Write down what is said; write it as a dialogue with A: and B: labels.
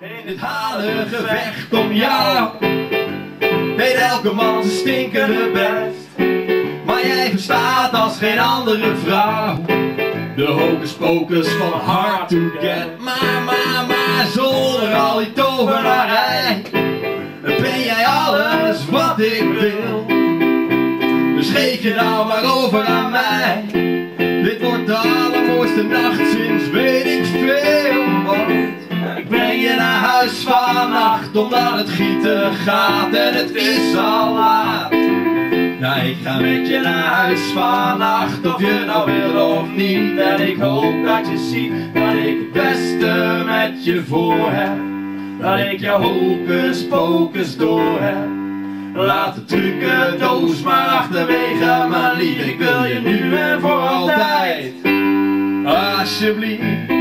A: In het gevecht om jou Deed elke man zijn stinkende best. Maar jij verstaat als geen andere vrouw De hocus pocus van hard to get. Maar, maar, maar zonder al die tovenarij Ben jij alles wat ik wil. Dus geef je nou maar over aan huis vannacht omdat het gieten gaat en het is al laat. Nou, ik ga met je naar huis vannacht of je nou wil of niet. En ik hoop dat je ziet dat ik het beste met je voor heb. Dat ik je hocus pocus door heb. Laat de trucken doos maar achterwege, mijn lief. Ik wil je nu en voor altijd. Alsjeblieft.